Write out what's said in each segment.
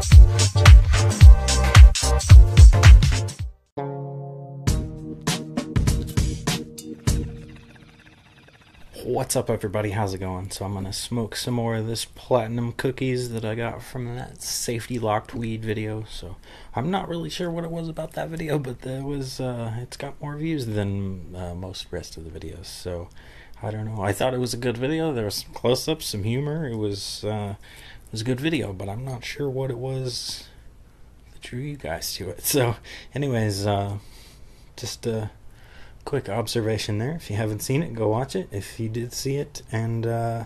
What's up, everybody? How's it going? So, I'm gonna smoke some more of this platinum cookies that I got from that safety locked weed video. So, I'm not really sure what it was about that video, but it was uh, it's got more views than uh, most rest of the videos. So, I don't know. I thought it was a good video. There was some close ups, some humor. It was uh, it was a good video, but I'm not sure what it was that drew you guys to it. So, anyways, uh, just a quick observation there. If you haven't seen it, go watch it. If you did see it and uh,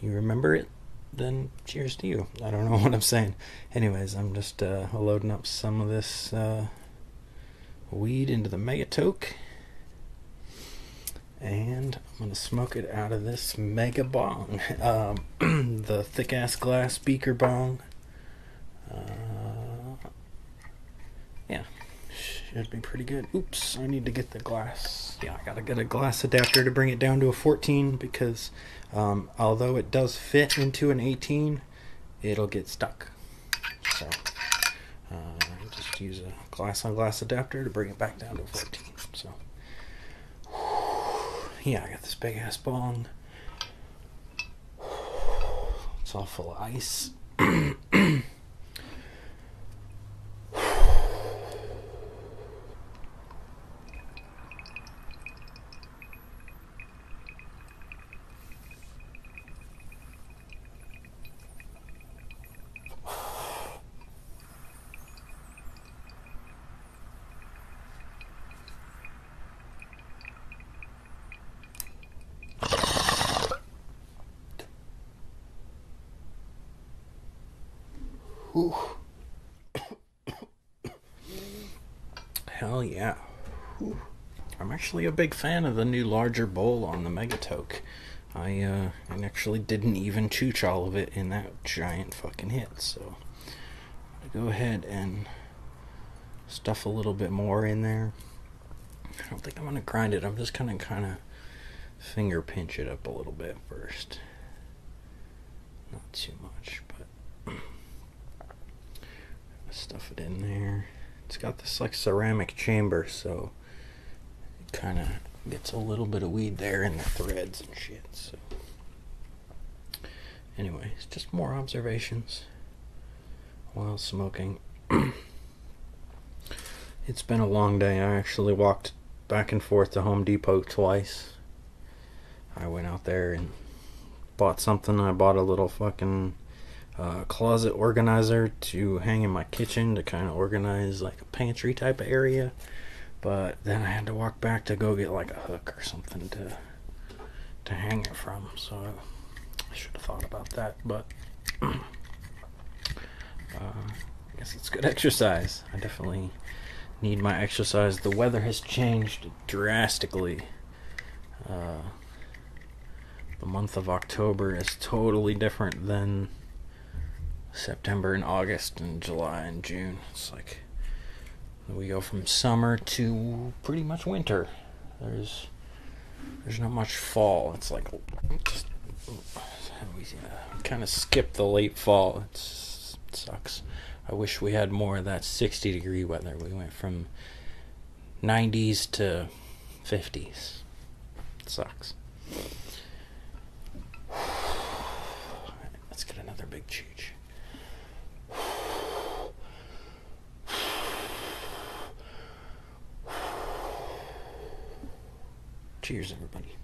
you remember it, then cheers to you. I don't know what I'm saying. Anyways, I'm just uh, loading up some of this uh, weed into the Megatoke. And I'm to smoke it out of this Mega Bong. Um, the thick ass glass beaker bong. Uh, yeah, should be pretty good. Oops, I need to get the glass. Yeah, I gotta get a glass adapter to bring it down to a 14 because um, although it does fit into an 18, it'll get stuck. So uh, just use a glass on glass adapter to bring it back down to a 14. So yeah, I got this big ass bong. It's all full of ice. Ooh. Hell yeah. Ooh. I'm actually a big fan of the new larger bowl on the Megatoke. I, uh, I actually didn't even chooch all of it in that giant fucking hit, so I go ahead and stuff a little bit more in there. I don't think I'm gonna grind it. I'm just gonna kind of finger pinch it up a little bit first. Not too much, but stuff it in there. It's got this like ceramic chamber, so it kind of gets a little bit of weed there in the threads and shit. So, anyway, it's just more observations while smoking. it's been a long day. I actually walked back and forth to Home Depot twice. I went out there and bought something. I bought a little fucking uh, closet organizer to hang in my kitchen to kind of organize like a pantry type of area. But then I had to walk back to go get like a hook or something to to hang it from. So I should have thought about that. But uh, I guess it's good exercise. I definitely need my exercise. The weather has changed drastically. Uh, the month of October is totally different than September and August and July and June. It's like we go from summer to pretty much winter. There's there's not much fall. It's like we kind of skip the late fall. It's, it sucks. I wish we had more of that 60 degree weather. We went from 90s to 50s. It sucks. Let's get another big cheech. Cheers, everybody.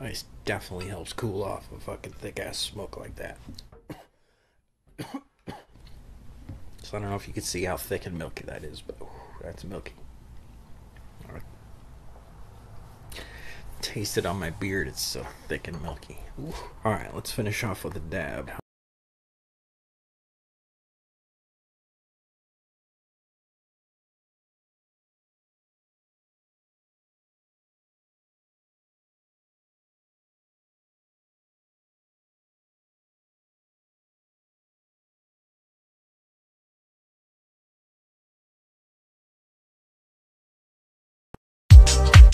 Ice definitely helps cool off a fucking thick ass smoke like that. So I don't know if you can see how thick and milky that is, but that's milky. All right. Taste it on my beard, it's so thick and milky. All right, let's finish off with a dab.